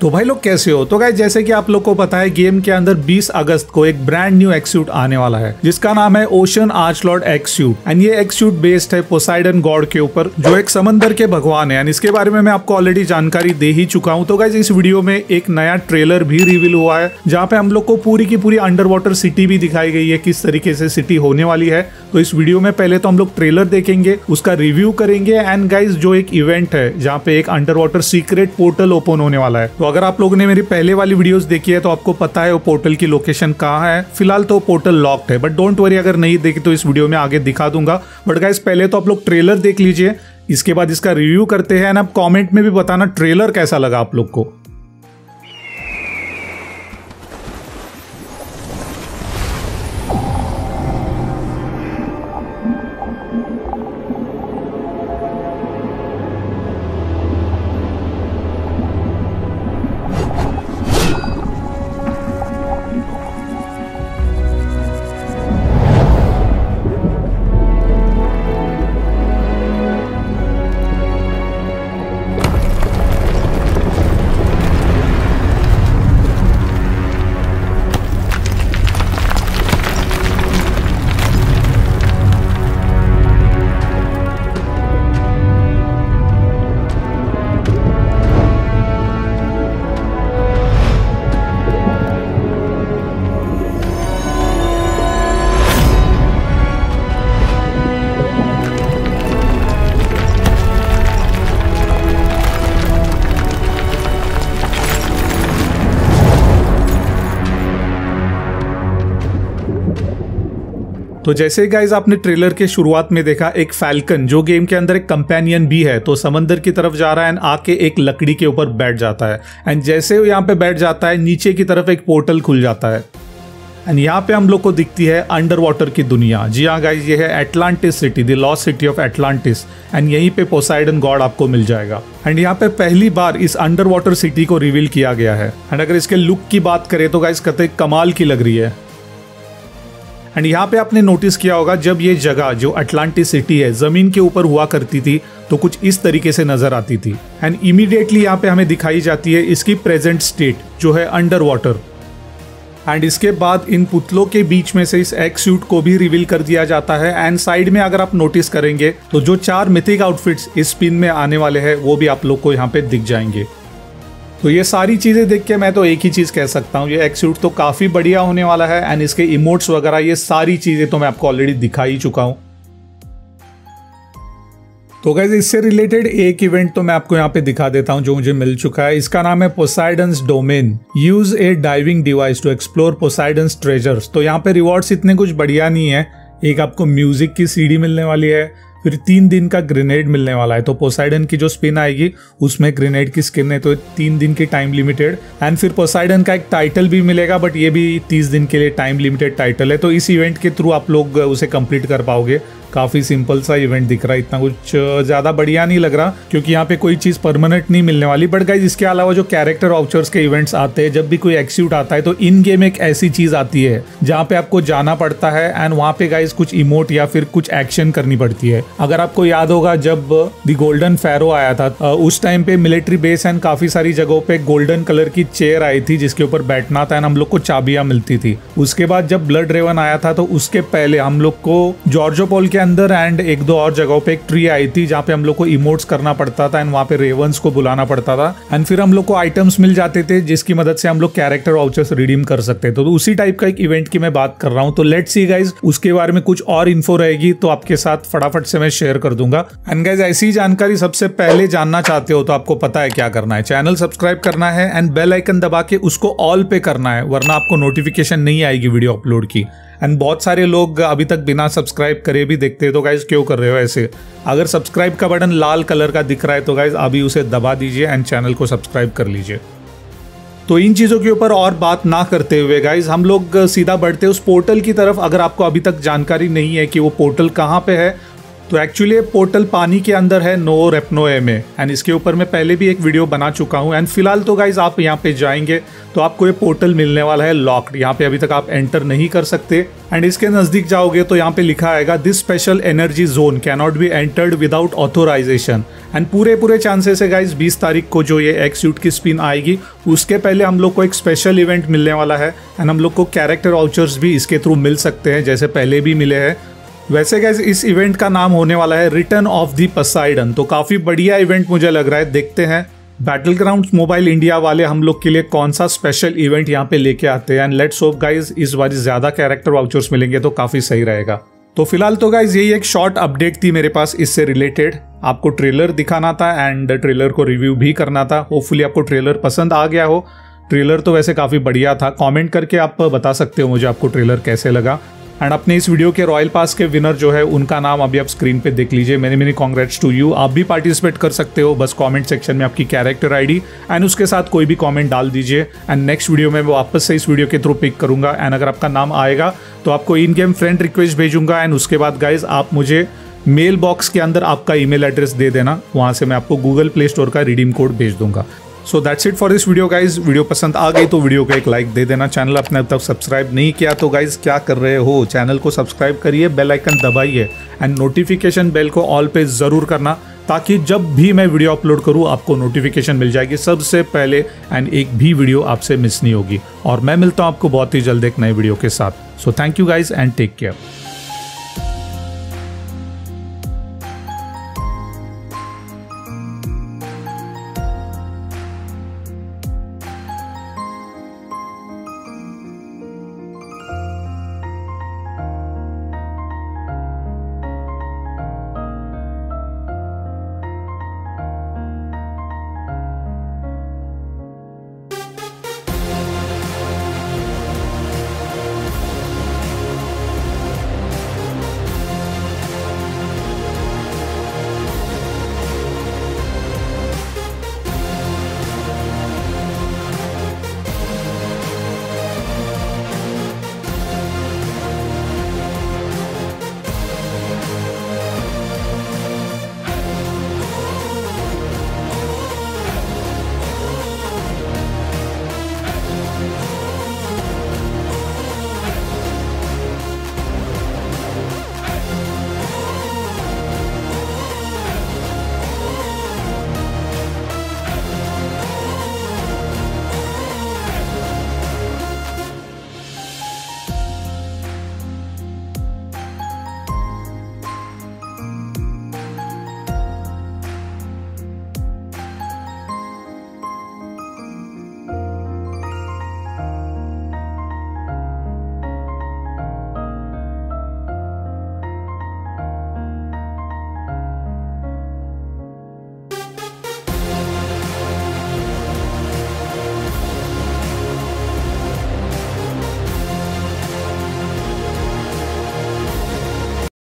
तो भाई लोग कैसे हो? तो गाय जैसे कि आप लोग को पता है गेम के अंदर 20 अगस्त को एक ब्रांड न्यू एक्सूट आने वाला है, जिसका नाम है ocean arch lord exosuit and ये एक्सूट बेस्ड है पोसाइडन गॉड के ऊपर, जो एक समंदर के भगवान है। इसके बारे में मैं आपको ऑलरेडी जानकारी दे ही चुका हूँ। तो गाइज़ इस वीडियो में एक नया ट्रेलर भी रिवील हुआ है, जहाँ पे हम लोग को पूरी की पूरी अंडर वाटर सिटी भी दिखाई गई है, किस तरीके से सिटी होने वाली है। तो इस वीडियो में पहले तो हम लोग ट्रेलर देखेंगे, उसका रिव्यू करेंगे। एंड गाइज़ जो एक इवेंट है, जहाँ पे एक under water secret portal open होने वाला है तो अगर आप लोगों ने मेरी पहले वाली वीडियोस देखी है तो आपको पता है वो पोर्टल की लोकेशन कहाँ है। फ़िलहाल तो पोर्टल लॉक्ड है बट डोंट वरी अगर नहीं देखी तो इस वीडियो में आगे दिखा दूँगा। बट गाइज़ पहले तो आप लोग ट्रेलर देख लीजिए, इसके बाद इसका रिव्यू करते हैं एंड आप कॉमेंट में भी बताना ट्रेलर कैसा लगा आप लोग को। तो जैसे गाइज़ आपने ट्रेलर के शुरुआत में देखा, एक फैल्कन जो गेम के अंदर एक कंपेनियन भी है तो समंदर की तरफ़ जा रहा है एंड आके एक लकड़ी के ऊपर बैठ जाता है। एंड जैसे वो यहाँ पे बैठ जाता है, नीचे की तरफ़ एक पोर्टल खुल जाता है। एंड यहाँ पे हम लोग को दिखती है अंडर वाटर की दुनिया। जी हाँ गाइज़ ये है Atlantis city the lost city of Atlantis and यहीं पे पोसाइडन गॉड आपको मिल जाएगा। एंड यहाँ पे पहली बार इस अंडर वाटर सिटी को रिवील किया गया है। एंड अगर इसके लुक की बात करें तो गाइज़ कतई कमाल की लग रही है। एंड यहाँ पे आपने नोटिस किया होगा, जब ये जगह जो अटलांटिक सिटी है, ज़मीन के ऊपर हुआ करती थी तो कुछ इस तरीके से नज़र आती थी। एंड इमीडिएटली यहाँ पे हमें दिखाई जाती है इसकी प्रेजेंट स्टेट जो है अंडर वाटर एंड इसके बाद इन पुतलों के बीच में से इस एक्स सूट को भी रिवील कर दिया जाता है। एंड साइड में अगर आप नोटिस करेंगे तो जो चार मिथिक आउटफिट्स इस पिन में आने वाले हैं, वो भी आप लोग को यहाँ पे दिख जाएँगे। तो ये सारी चीज़ें देख के मैं तो एक ही चीज़ कह सकता हूँ, ये एक्सूट तो काफ़ी बढ़िया होने वाला है एंड इसके इमोट्स वगैरह, ये सारी चीज़ें तो मैं आपको ऑलरेडी दिखा ही चुका हूँ। तो गैस इससे रिलेटेड एक इवेंट तो मैं आपको यहाँ पे दिखा देता हूँ जो मुझे मिल चुका है। इसका नाम है Poseidon's domain use a diving device to explore Poseidon's treasures तो यहाँ पे रिवॉर्ड्स इतने कुछ बढ़िया नहीं है। एक आपको म्यूज़िक की सीडी मिलने वाली है। फिर तीन दिन का ग्रेनेड मिलने वाला है। तो पोसाइडन की जो स्पिन आएगी, उसमें ग्रेनेड की स्किन है तो तीन दिन की टाइम लिमिटेड एंड फिर पोसाइडन का एक टाइटल भी मिलेगा बट ये भी तीस दिन के लिए टाइम लिमिटेड टाइटल है। तो इस इवेंट के थ्रू आप लोग उसे कंप्लीट कर पाओगे। काफ़ी सिंपल सा इवेंट दिख रहा है, इतना कुछ ज़्यादा बढ़िया नहीं लग रहा, क्योंकि यहाँ पे कोई चीज़ परमानेंट नहीं मिलने वाली। बट गाइज़ इसके अलावा जो कैरेक्टर वाउचर्स के इवेंट्स आते हैं, जब भी कोई एक्सिट आता है तो इन गेम एक ऐसी चीज़ आती है, जहाँ पे आपको जाना पड़ता है एंड वहाँ पे गाइज़ कुछ इमोट या फिर कुछ एक्शन करनी पड़ती है। अगर आपको याद होगा, जब दी गोल्डन फेरो आया था उस टाइम पे मिलिट्री बेस एंड काफ़ी सारी जगहों पे गोल्डन कलर की चेयर आई थी, जिसके ऊपर बैठना था एंड हम लोग को चाबियाँ मिलती थी। उसके बाद जब ब्लड रेवन आया था तो उसके पहले हम लोग को जॉर्जोपोल के अंदर एंड एक दो और जगहों पे एक ट्री आई थी जहाँ पे हम लोग को इमोट्स करना पड़ता था एंड वहाँ पे रेवंस को बुलाना पड़ता था। एंड फिर हम लोग को आइटम्स मिल जाते थे जिसकी मदद से हम लोग कैरेक्टर वाउचर्स रिडीम कर सकते थे। तो उसी टाइप का एक इवेंट की मैं बात कर रहा हूँ। तो लेट सी गाइज़ उसके बारे में कुछ और इन्फो रहेगी तो आपके साथ फटाफट से मैं शेयर कर दूँगा। एंड गाइज़ ऐसी जानकारी सबसे पहले जानना चाहते हो तो आपको पता है क्या करना है। चैनल सब्सक्राइब करना है एंड बेल आइकन दबा के उसको ऑल पे करना है, वरना आपको नोटिफिकेशन नहीं आएगी वीडियो अपलोड की। एंड बहुत सारे लोग अभी तक बिना सब्सक्राइब करे भी देखते हैं तो गाइज़ क्यों कर रहे हो ऐसे? अगर सब्सक्राइब का बटन लाल कलर का दिख रहा है तो गाइज़ अभी उसे दबा दीजिए एंड चैनल को सब्सक्राइब कर लीजिए। तो इन चीज़ों के ऊपर और बात ना करते हुए गाइज़ हम लोग सीधा बढ़ते उस पोर्टल की तरफ़ अगर आपको अभी तक जानकारी नहीं है कि वो पोर्टल कहाँ पे है तो एक्चुअली ये पोर्टल पानी के अंदर है नो रेपनोए में। एंड इसके ऊपर मैं पहले भी एक वीडियो बना चुका हूँ। एंड फ़िलहाल तो गाइज़ आप यहाँ पे जाएँगे तो आपको ये पोर्टल मिलने वाला है लॉक्ड यहाँ पे अभी तक आप एंटर नहीं कर सकते। एंड इसके नज़दीक जाओगे तो यहाँ पे लिखा आएगा this special energy zone cannot be entered without authorisation and पूरे पूरे चांसेस है गाइज़ 20 तारीख को जो ये एक्स सूट की स्पिन आएगी, उसके पहले हम लोग को एक स्पेशल इवेंट मिलने वाला है। एंड हम लोग को कैरेक्टर वाउचर्स भी इसके थ्रू मिल सकते हैं, जैसे पहले भी मिले हैं। वैसे गैस इस इवेंट का नाम होने वाला है रिटर्न ऑफ़ दी पसाइडन तो काफ़ी बढ़िया इवेंट मुझे लग रहा है, देखते हैं। बैटल ग्राउंड मोबाइल इंडिया वाले हम लोग के लिए कौन सा स्पेशल इवेंट यहाँ पे लेके आते हैं? एंड लेट्स होप गाइज़ इस बार ज़्यादा कैरेक्टर वाउचर्स मिलेंगे तो काफ़ी सही रहेगा। तो फ़िलहाल तो गाइज़ यही एक शॉर्ट अपडेट थी मेरे पास, इससे रिलेटेड आपको ट्रेलर दिखाना था एंड ट्रेलर को रिव्यू भी करना था। होपफुली आपको ट्रेलर पसंद आ गया हो। ट्रेलर तो वैसे काफ़ी बढ़िया था। कमेंट करके आप बता सकते हो मुझे आपको ट्रेलर कैसे लगा। एंड अपने इस वीडियो के रॉयल पास के विनर जो है, उनका नाम अभी आप स्क्रीन पे देख लीजिए। Many many congrats to you आप भी पार्टिसिपेट कर सकते हो। बस कमेंट सेक्शन में आपकी कैरेक्टर आईडी एंड उसके साथ कोई भी कमेंट डाल दीजिए। एंड नेक्स्ट वीडियो में मैं वापस से इस वीडियो के थ्रू पिक करूँगा। एंड अगर आपका नाम आएगा तो आपको इन गेम फ्रेंड रिक्वेस्ट भेजूँगा। एंड उसके बाद गाइज़ आप मुझे मेल बॉक्स के अंदर आपका ईमेल एड्रेस दे देना। वहाँ से मैं आपको गूगल प्ले स्टोर का रिडीम कोड भेज दूँगा। So that's it for this video guys video पसंद आ गई तो वीडियो को एक लाइक दे देना। चैनल अपने अब तक सब्सक्राइब नहीं किया तो गाइज़ क्या कर रहे हो? चैनल को सब्सक्राइब करिए बेल आइकन दबाइए एंड नोटिफिकेशन बेल को ऑल पे ज़रूर करना, ताकि जब भी मैं वीडियो अपलोड करूँ, आपको नोटिफिकेशन मिल जाएगी सबसे पहले एंड एक भी वीडियो आपसे मिस नहीं होगी। और मैं मिलता हूँ आपको बहुत ही जल्द एक नए वीडियो के साथ। So thank you guys and take care